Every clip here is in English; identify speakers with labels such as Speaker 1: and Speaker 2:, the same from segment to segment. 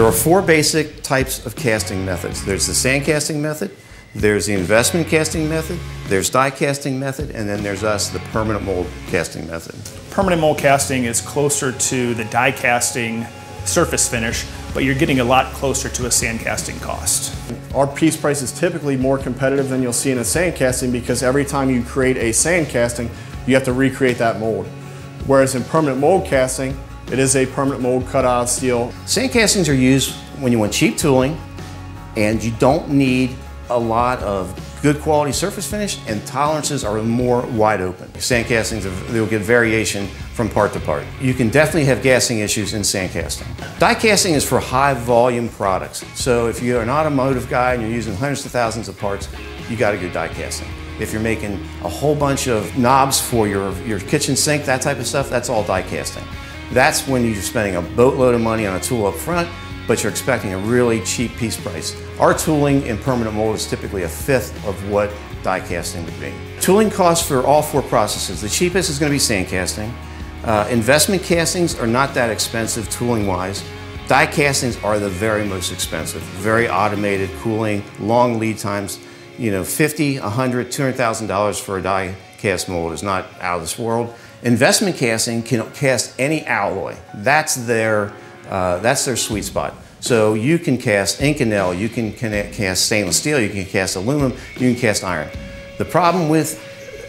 Speaker 1: There are four basic types of casting methods. There's the sand casting method, there's the investment casting method, there's die casting method, and then there's us, the permanent mold casting method.
Speaker 2: Permanent mold casting is closer to the die casting surface finish, but you're getting a lot closer to a sand casting cost.
Speaker 3: Our piece price is typically more competitive than you'll see in a sand casting because every time you create a sand casting, you have to recreate that mold. Whereas in permanent mold casting, it is a permanent mold cut out of steel.
Speaker 1: Sand castings are used when you want cheap tooling and you don't need a lot of good quality surface finish and tolerances are more wide open. Sand castings, they'll get variation from part to part. You can definitely have gassing issues in sand casting. Die casting is for high volume products. So if you're an automotive guy and you're using hundreds of thousands of parts, you got to go die casting. If you're making a whole bunch of knobs for your, your kitchen sink, that type of stuff, that's all die casting. That's when you're spending a boatload of money on a tool up front but you're expecting a really cheap piece price. Our tooling in permanent mold is typically a fifth of what die casting would be. Tooling costs for all four processes. The cheapest is going to be sand casting. Uh, investment castings are not that expensive tooling wise. Die castings are the very most expensive. Very automated cooling, long lead times. You know, 50, 100, $200,000 for a die cast mold is not out of this world. Investment casting can cast any alloy. That's their uh, that's their sweet spot. So you can cast Inconel, you can cast stainless steel, you can cast aluminum, you can cast iron. The problem with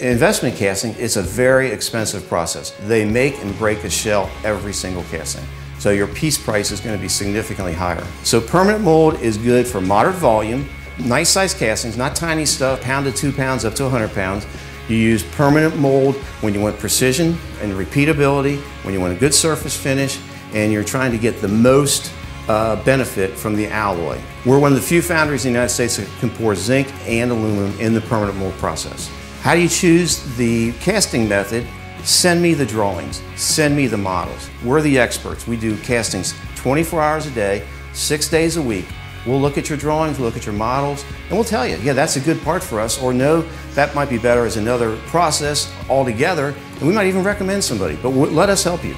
Speaker 1: investment casting, it's a very expensive process. They make and break a shell every single casting. So your piece price is going to be significantly higher. So permanent mold is good for moderate volume, nice size castings, not tiny stuff, pound to two pounds up to 100 pounds. You use permanent mold when you want precision and repeatability, when you want a good surface finish, and you're trying to get the most uh, benefit from the alloy. We're one of the few foundries in the United States that can pour zinc and aluminum in the permanent mold process. How do you choose the casting method? Send me the drawings, send me the models. We're the experts. We do castings 24 hours a day, six days a week. We'll look at your drawings, we'll look at your models, and we'll tell you, yeah, that's a good part for us, or no, that might be better as another process altogether, and we might even recommend somebody, but let us help you.